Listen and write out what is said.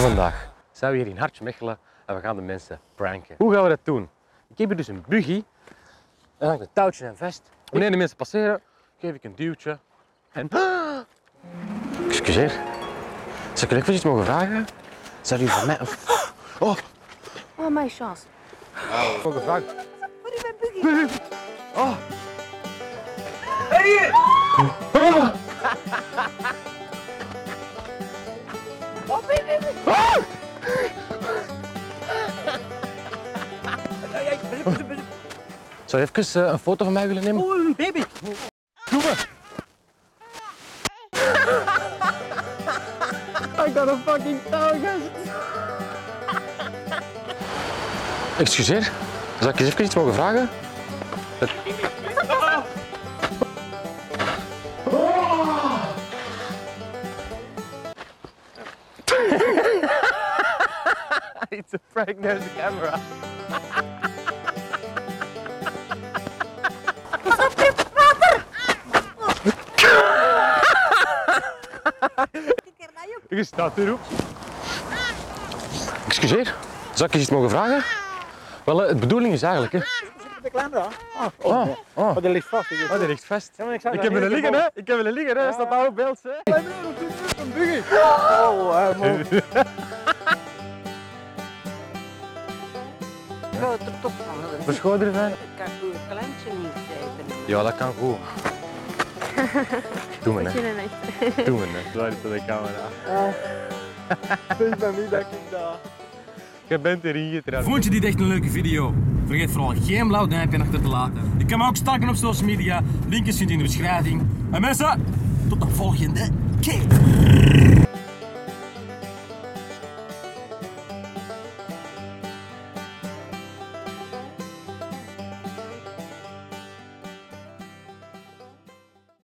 Vandaag zijn we hier in Hartje Mechelen en we gaan de mensen pranken. Hoe gaan we dat doen? Ik heb hier dus een buggy. En hangt een touwtje en vest. Wanneer de mensen passeren, geef ik een duwtje. En... Excuseer. Zou ik u even iets mogen vragen? Zou u van mij... Oh, Oh, mijn chance. mogen vragen? Wat is mijn buggy? Oh. Oh, baby. Zou je even eh, een foto van mij willen nemen? Oh, een baby. Doe me! I got a fucking touwgast! Excuseer, zou ik je even iets mogen vragen? It's a prank, there's a camera. Je staat erop. Excuseer, zou ik je iets mogen vragen? Wel, eh, de bedoeling is eigenlijk, hè. De kleine daar. Oh, oh. Oh, die ligt vast. Oh, die ligt vast. Ja, ik Ik dat heb willen liggen, hè. Ik heb willen liggen, hè. Staat nou op beeld, hè. Grote top van Verschoon ervan. Ik kan goed een kleintje niet geven. Ja, dat kan goed. Doe me, hè. Doe me, hè. Waar is de camera? Dus bij mij dat ik daar. Je bent erin getrapt. Vond je dit echt een leuke video? Vergeet vooral geen blauw duimpje achter te laten. Je kan me ook stalken op social media. Linkjes vind je in de beschrijving. En mensen, tot de volgende keer.